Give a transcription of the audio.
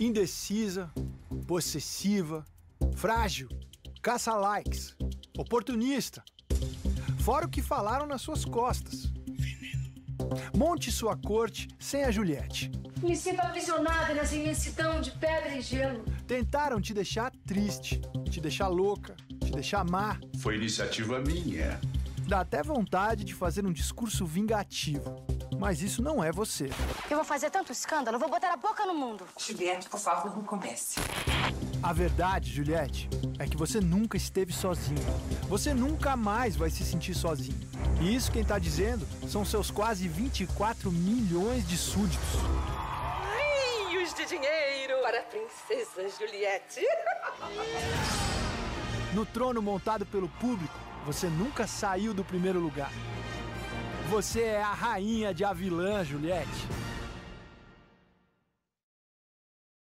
Indecisa, possessiva, frágil, caça likes, oportunista. Fora o que falaram nas suas costas. Monte sua corte sem a Juliette. Me sinto aprisionada nessa imensidão de pedra e gelo. Tentaram te deixar triste, te deixar louca, te deixar má. Foi iniciativa minha. Dá até vontade de fazer um discurso vingativo. Mas isso não é você. Eu vou fazer tanto escândalo, vou botar a boca no mundo. Juliette, por favor, não comece. A verdade, Juliette, é que você nunca esteve sozinha. Você nunca mais vai se sentir sozinho. E isso quem tá dizendo são seus quase 24 milhões de súditos. Rios de dinheiro para a princesa Juliette. No trono montado pelo público, você nunca saiu do primeiro lugar. Você é a rainha de Avilã, Juliette.